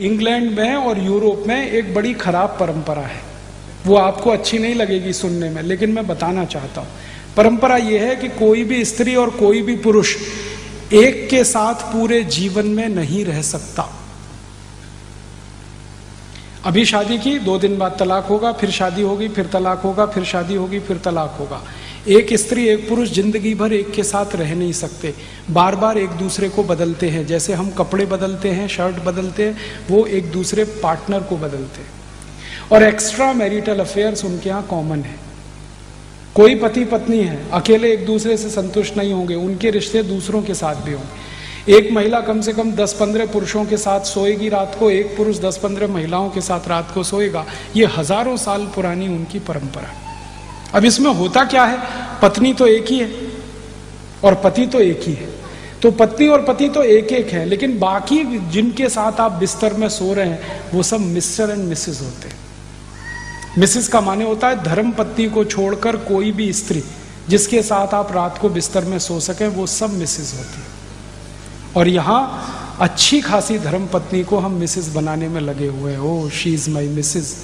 England में और Europe में एक बड़ी खराब परंपरा है। वो आपको अच्छी नहीं लगेगी सुनने में, लेकिन मैं बताना चाहता हूँ। परंपरा यह है कि कोई भी स्त्री और कोई भी पुरुष एक के साथ पूरे जीवन में नहीं रह सकता। अभी शादी की, दो दिन बाद तलाक होगा, फिर शादी होगी, फिर तलाक होगा, फिर शादी होगी, फिर तलाक होगा। एक स्त्री, एक पुरुष ज़िंदगी भर एक के साथ रह नहीं सकते। बार बार एक दूसरे को बदलते हैं। जैसे हम कपड़े बदलते हैं, शर्ट बदलते हैं, वो एक दूसरे पार्टनर को बदलते हैं। और एक्स्ट्रा मैरिटल अफेयर्स उनके यहाँ कॉमन है। कोई पति पत्नी है, अकेले एक दूसरे से संतुष्ट नहीं होंगे, उनके रिश्ते दूसरों के साथ भी होंगे। एक महिला कम से कम 10-15 पुरुषों के साथ सोएगी रात को, एक पुरुष 10-15 महिलाओं के साथ रात को सोएगा। ये हज़ारों साल पुरानी उनकी परंपरा अब इसमें होता क्या है? पत्नी तो एक ही है और पति तो एक ही है। तो पत्नी और पति तो एक एक है, लेकिन बाकी जिनके साथ आप बिस्तर में सो रहे हैं, वो सब मिस्टर एंड मिसेस होते हैं। मिसिस का माने होता है धर्म पत्नी को छोड़कर कोई भी स्त्री जिसके साथ आप रात को बिस्तर में सो सके, वो सब मिसिस होती है। और यहाँ अच्छी खासी धर्म पत्नी को हम मिसिस बनाने में लगे हुए हैं। Oh she is my Mrs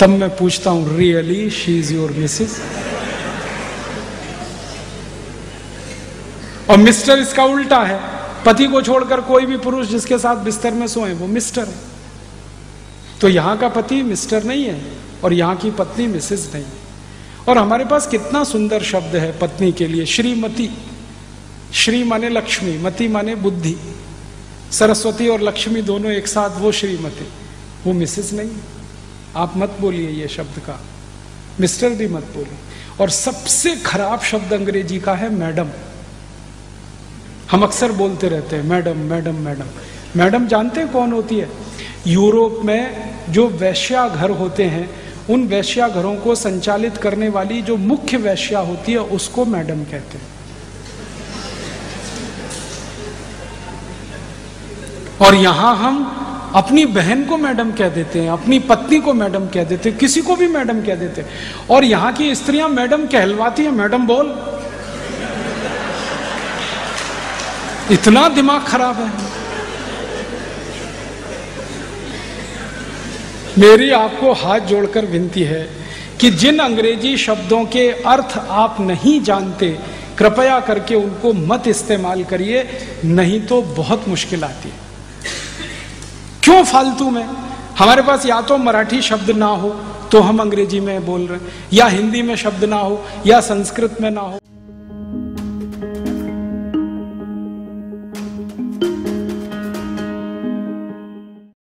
तब मैं पूछता हूँ really she is your Mrs और मिस्टर इसका उल्टा है। पति को छोड़कर कोई भी पुरुष जिसके साथ बिस्तर में सोए, वो मिस्टर है। तो यहाँ का पति मिस्टर नहीं है और यहाँ की पत्नी मिसेज नहीं है। और हमारे पास कितना सुंदर शब्द है पत्नी के लिए। श्रीमती। श्री माने लक्ष्मी, मति माने बुद्धि। सरस्वती और लक्ष्मी दोनों एक साथ, वो श्रीमती। वो मिसेस नहीं आप मत बोलिए ये शब्द का। मिस्टर भी मत बोलिए। और सबसे खराब शब्द अंग्रेज़ी का है मैडम। हम अक्सर बोलते रहते हैं, मैडम मैडम मैडम। मैडम जानते हैं कौन होती है? यूरोप में जो वैश्या घर होते हैं, उन वैश्या घरों को संचालित करने वाली जो मुख्य वैश्या होती है, उसको मैडम कहते हैं। और यहाँ हम अपनी बहन को मैडम कह देते हैं, अपनी पत्नी को मैडम कह देते हैं, किसी को भी मैडम कह देते हैं। और यहाँ की स्त्रियाँ मैडम कहलवाती हैं, मैडम बोल। इतना दिमाग खराब है। मेरी आपको हाथ जोड़कर विनती है कि जिन अंग्रेज़ी शब्दों के अर्थ आप नहीं जानते, कृपया करके उनको मत इस्तेमाल करिए, नहीं तो बहुत मुश्किल आती है। क्यों फालतू में? हमारे पास या तो मराठी शब्द ना हो तो हम अंग्रेज़ी में बोल रहे हैं, या हिंदी में शब्द ना हो, या संस्कृत में ना हो।